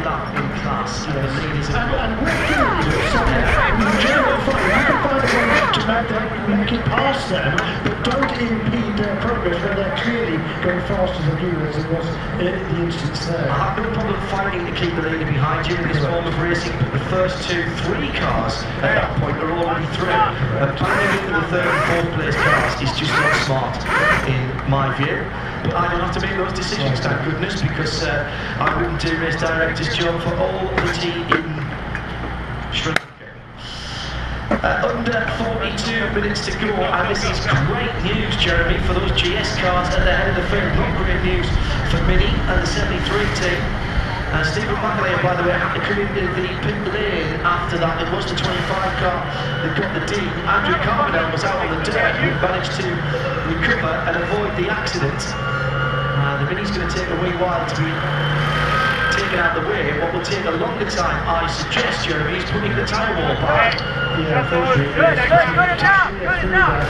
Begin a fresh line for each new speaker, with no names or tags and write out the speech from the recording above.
the lead is
And, and what do you do? So, in general, you can find a way to make them make it past them, but don't impede their progress when they're clearly going faster than you, as it was in the instance there.
I have no problem fighting to keep the leader behind you in this form of racing, but the first two, three cars at that point are already through. And planning into the third and fourth place cars is just not smart, in my view. But I don't have to make those decisions, thank goodness, because uh, I wouldn't do race director's job for all the tea in Sri Lanka. Uh, under 42 minutes to go, and this is great news, Jeremy, for those GS cars at the head of the field. Not great news for Mini and the 73 team. Uh, Stephen McAleer, by the way, had to come into the pit lane after that. It was the 25 car that got the D. Andrew Carbonell was out on the dirt, who managed to recover and avoid the accident. Uh, the Mini's going to take a wee while to be taken out of the way. What will take a longer time, I suggest, Jeremy, is putting the tyre wall back.
Yeah, unfortunately,
Good, good, good enough, good enough.